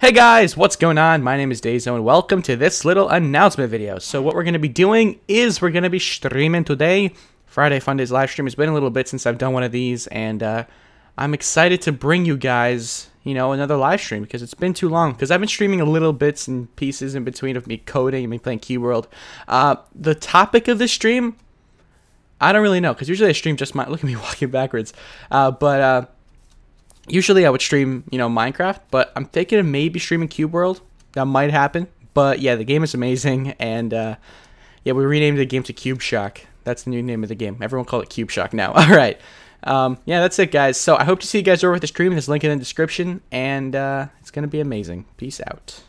Hey guys, what's going on? My name is Dayzo and welcome to this little announcement video. So what we're going to be doing is we're going to be streaming today. Friday Fun Days live stream. It's been a little bit since I've done one of these and uh, I'm excited to bring you guys, you know, another live stream because it's been too long. Because I've been streaming a little bits and pieces in between of me coding and me playing Cube World. Uh, the topic of this stream, I don't really know because usually I stream just my, look at me walking backwards. Uh, but uh, usually I would stream, you know, Minecraft, but I'm thinking of maybe streaming Cube World. That might happen. But yeah, the game is amazing, and uh, yeah, we renamed the game to Cube Shock. That's the new name of the game. Everyone call it Cube Shock now. All right. Um, yeah, that's it, guys. So I hope to see you guys over at the stream. There's a link in the description, and uh, it's going to be amazing. Peace out.